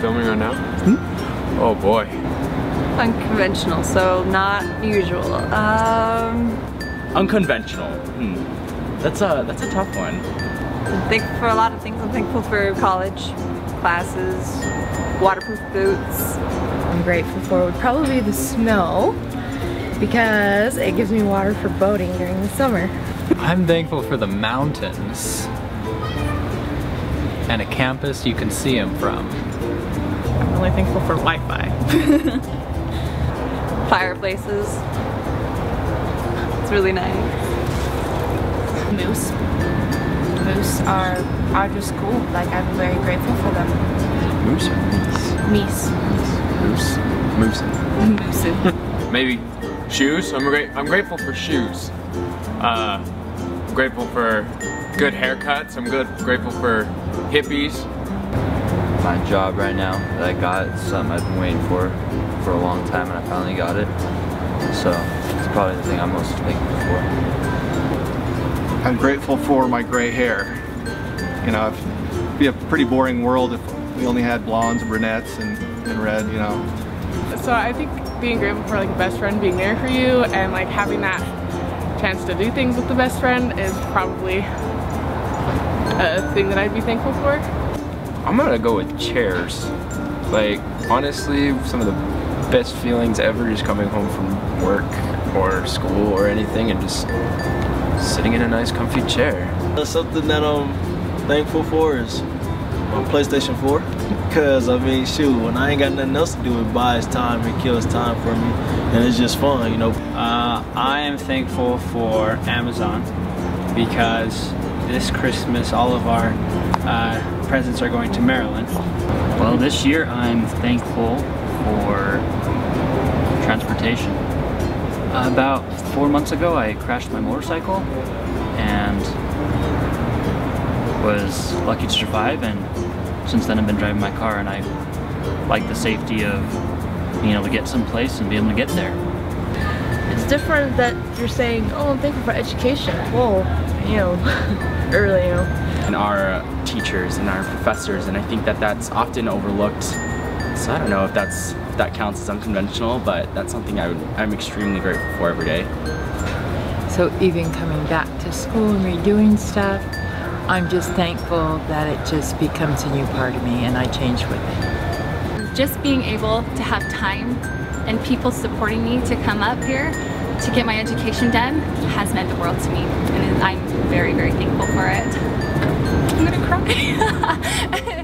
filming right now? Hmm? Oh boy. Unconventional, so not usual. Um, Unconventional. Hmm. That's a that's a tough one. I'm thankful for a lot of things. I'm thankful for college, classes, waterproof boots. I'm grateful for would probably be the snow because it gives me water for boating during the summer. I'm thankful for the mountains and a campus you can see them from. I'm really thankful for Wi-Fi. Fireplaces. It's really nice. Moose. Moose are are just cool. Like I'm very grateful for them. Moose Meese. Moose? Moose. Moose. Maybe shoes. I'm great. I'm grateful for shoes. Uh, I'm grateful for good haircuts. I'm good. Grateful for hippies. My job right now that I got is something I've been waiting for for a long time, and I finally got it. So it's probably the thing I'm most thankful for. I'm grateful for my gray hair. You know, it'd be a pretty boring world if we only had blondes and brunettes and, and red, you know. So I think being grateful for like a best friend being there for you and like having that chance to do things with the best friend is probably a thing that I'd be thankful for. I'm gonna go with chairs. Like, honestly, some of the best feelings ever is coming home from work or school or anything and just sitting in a nice comfy chair. Something that I'm thankful for is my PlayStation 4. Cause I mean, shoot, when I ain't got nothing else to do, it buys time, it kills time for me, and it's just fun, you know. Uh, I am thankful for Amazon because this Christmas all of our uh, presents are going to Maryland. Well, this year I'm thankful for transportation. About four months ago, I crashed my motorcycle and was lucky to survive. And since then, I've been driving my car, and I like the safety of being able to get someplace and be able to get there. It's different that you're saying, oh, I'm thankful for education. Whoa, you know, early, you know. And our uh, teachers and our professors, and I think that that's often overlooked. So I don't know if that's if that counts as unconventional, but that's something I would, I'm extremely grateful for every day. So even coming back to school and redoing stuff, I'm just thankful that it just becomes a new part of me and I change with it. Just being able to have time and people supporting me to come up here to get my education done has meant the world to me and I'm very, very thankful for it. I'm gonna cry.